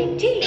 T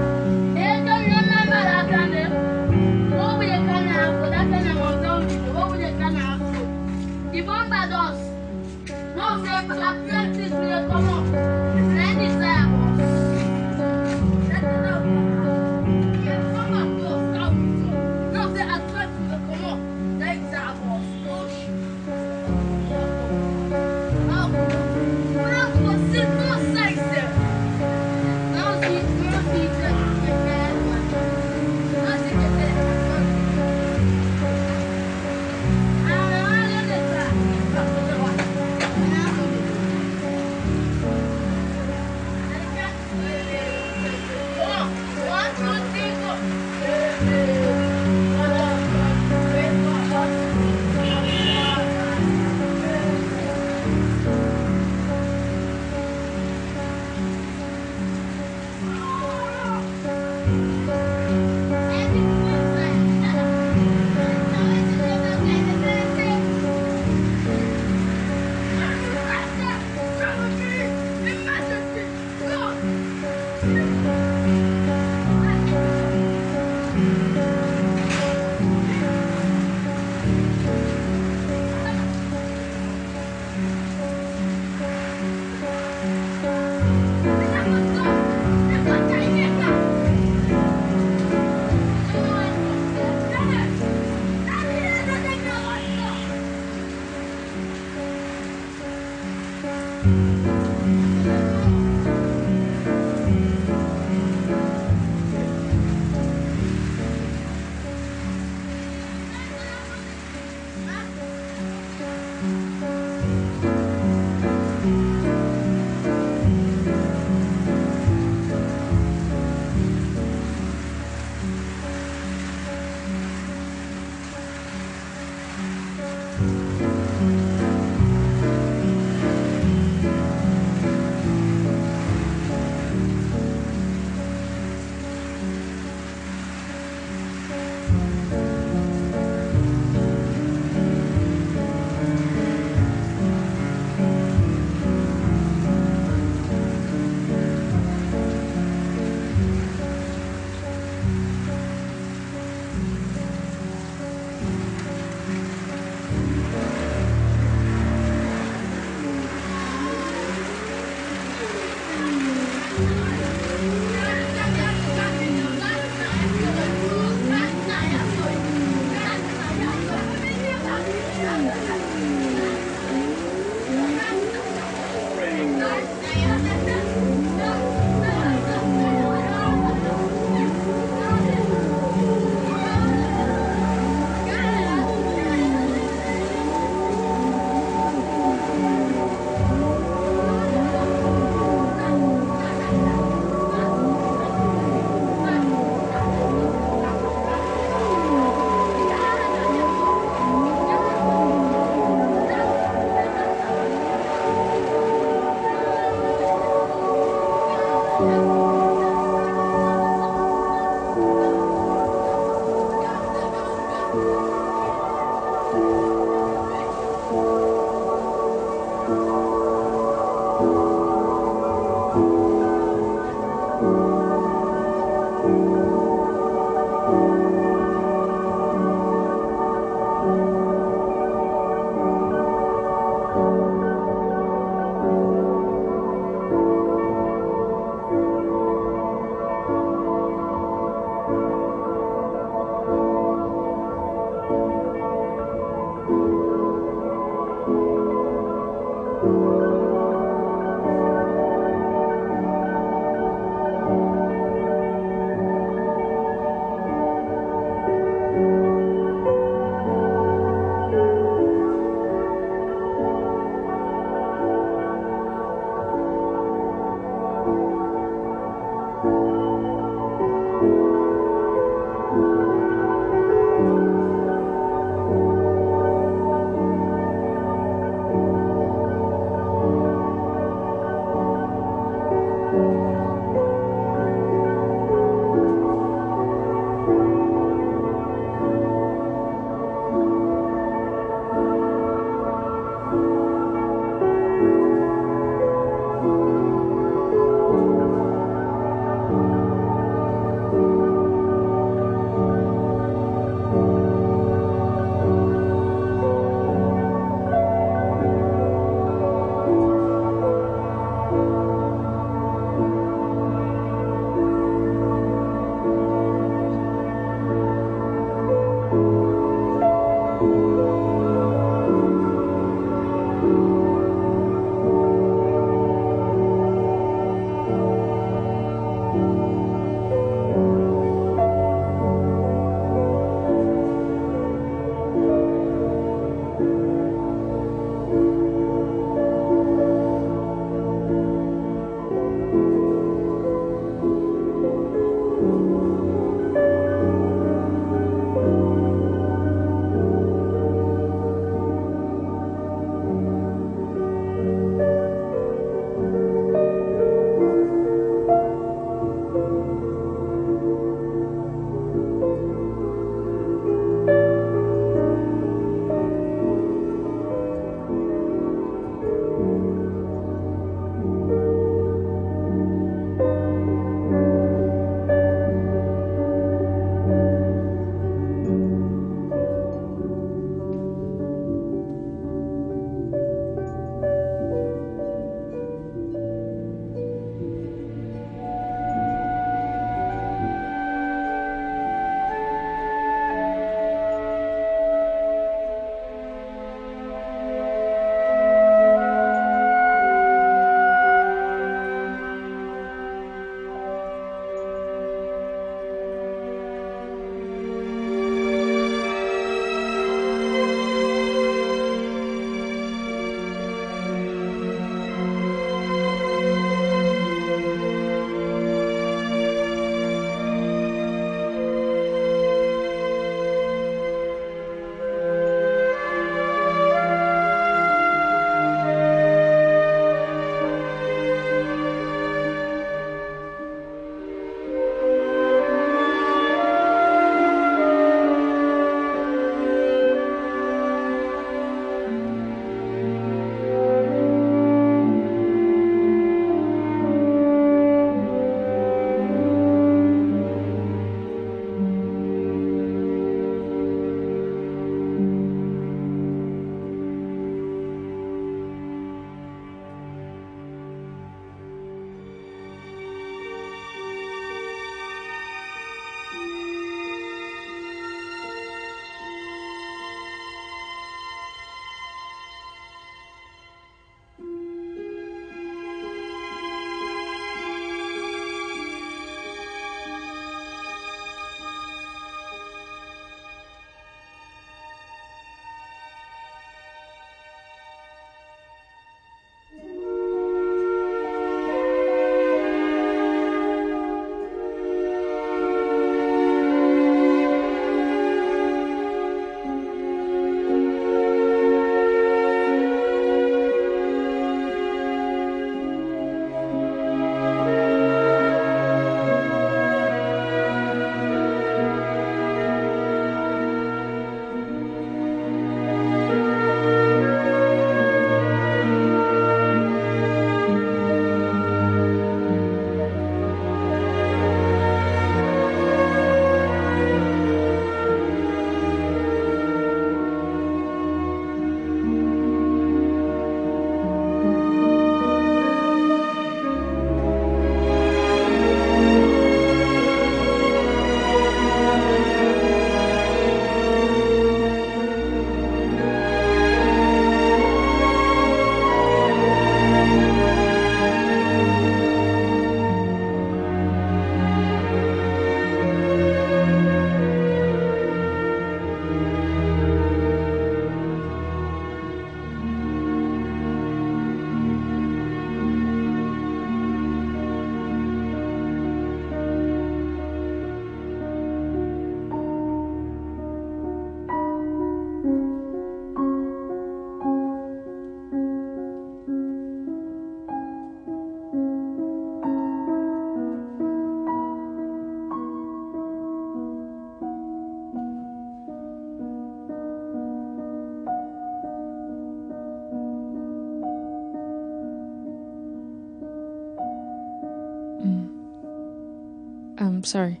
Um, sorry,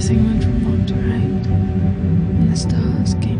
missing from left to right, and the stars came.